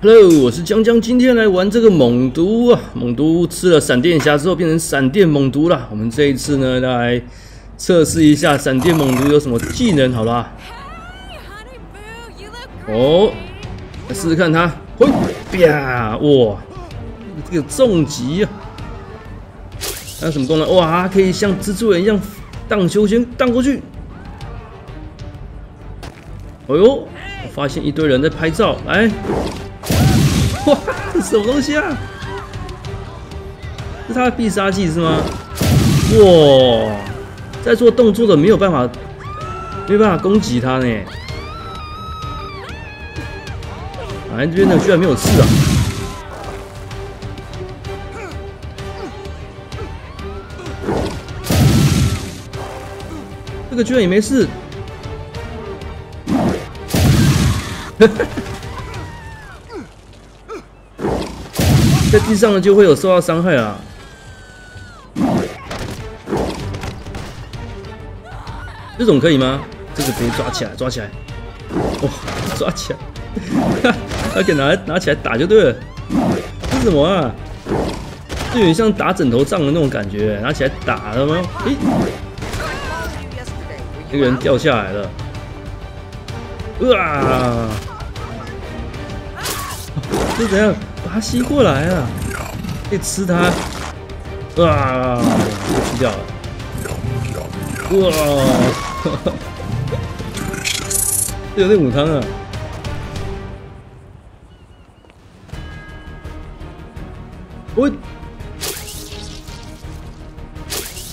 Hello，我是江江，今天来玩这个猛毒啊！猛毒吃了闪电侠之后变成闪电猛毒了。我们这一次呢，来测试一下闪电猛毒有什么技能，好啦。哦，来试试看它，嘿，啪，哇，这个重疾啊！还有什么功能？哇，可以像蜘蛛人一样荡秋千荡过去。哎呦，我发现一堆人在拍照，来。哇，这什么东西啊？是他的必杀技是吗？哇，在做动作的没有办法，没办法攻击他呢。哎，这边的居然没有刺啊！这个居然也没事。在地上呢就会有受到伤害啊！这种可以吗？这个可以抓起来，抓起来！哇，抓起来！他给拿拿起来打就对了。这什么啊？这有点像打枕头仗的那种感觉，拿起来打了吗？诶，那个人掉下来了！啊！这怎样？把它吸过来啊！可以吃它！哇，吃掉了！哇，有那五汤啊！我，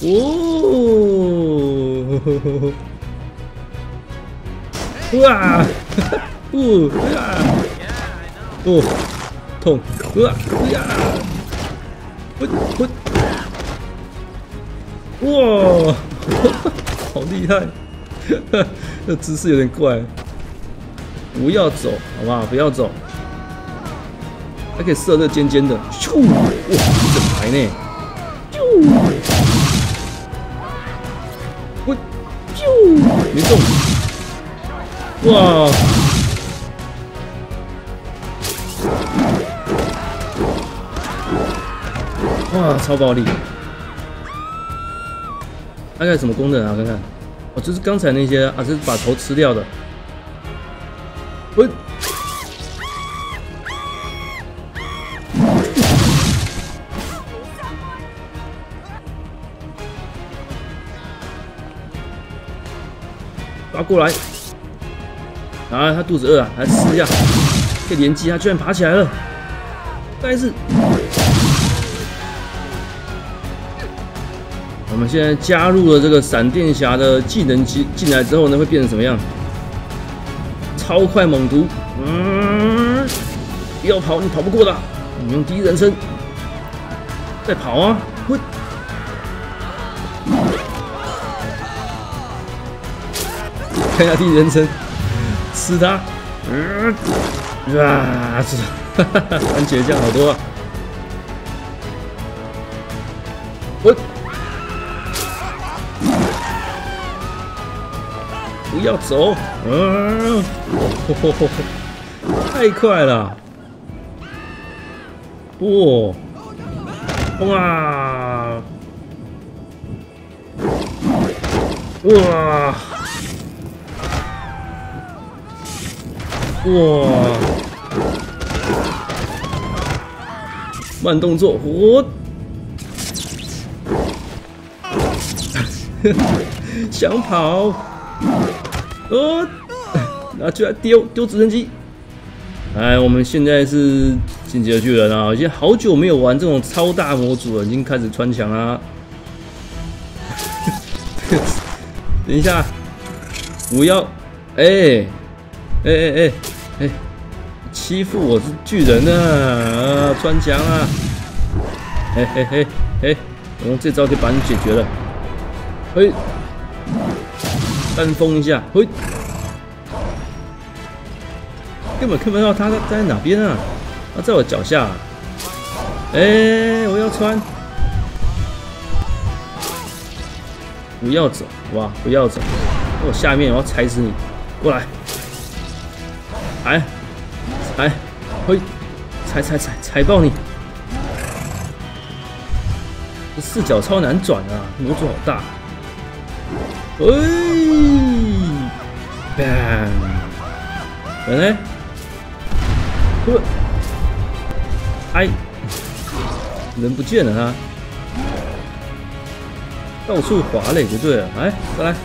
哦，哇，哦，呀，哦。痛！啊！呀！滚滚！哇！好厉害！这姿势有点怪。不要走，好不好？不要走。还可以射这尖尖的。咻！哇，一整排呢。咻！我，就！没中。哇！哇，超暴力！大概什么功能啊？看看，哦，这是刚才那些啊，这是把头吃掉的。喂！抓过来！啊，他肚子饿啊，来吃一下。这连击，他居然爬起来了！但是。我们现在加入了这个闪电侠的技能进进来之后呢，会变成什么样？超快猛毒，嗯，不要跑，你跑不过的。你用第一人称，再跑啊！会，看一下第一人称，吃它，嗯，啊，是，哈番茄酱好多啊！我。不要走！嗯，太快了！哇！哇！哇！哇！慢动作，我 想跑。哦，拿出来丢丢直升机！哎，我们现在是进阶巨人啊！已经好久没有玩这种超大模组了，已经开始穿墙啦。等一下，不要！哎哎哎哎哎，欺负我是巨人啊！穿墙啊！嘿嘿嘿嘿，我用这招就把你解决了。嘿。翻风一下，嘿，根本看不到他在在哪边啊！他在我脚下。哎，我要穿。不要走，哇！不要走，我下面我要踩死你，过来，踩，踩，嘿，踩踩踩踩爆你！这视角超难转啊，模组好大。哎，bang，人呢？不，哎，人不见了哈。到处滑垒就对了，来，再来，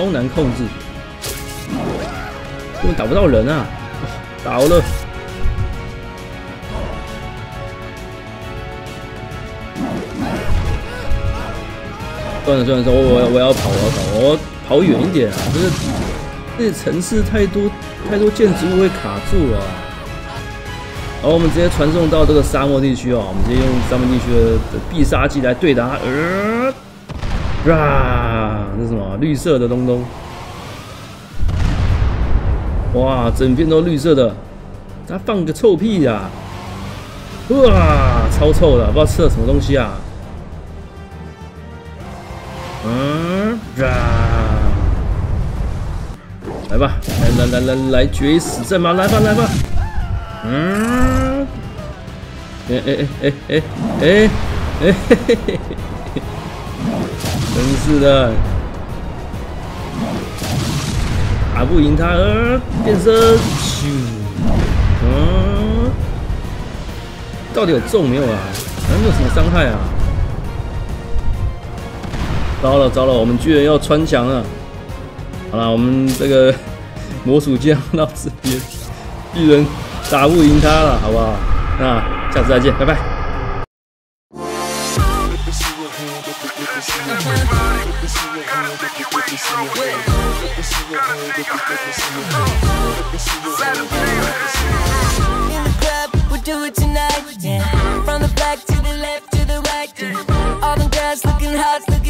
超难控制，根本打不到人啊！倒了，算了算了算了，我我我要跑我要跑，我跑远一点啊！这个这城市太多。太多建筑物会卡住了，好，我们直接传送到这个沙漠地区哦。我们直接用沙漠地区的必杀技来对打。呃，啊，这什么？绿色的东东。哇，整片都绿色的，它放个臭屁呀！哇，超臭的，不知道吃了什么东西啊。嗯，啊。来吧，来来来来来决一死战吧，来吧来吧，嗯，哎哎哎哎哎哎哎嘿嘿嘿嘿，真是的，打不赢他，呃变身，咻，嗯，到底有中没有啊？有没有什么伤害啊？糟了糟了，我们居然要穿墙了。好了，我们这个 魔术匠到这边，一人打不赢他了，好不好？那下次再见，拜拜。Tonight, yeah. From the back to the left to the right. All girls looking hot, looking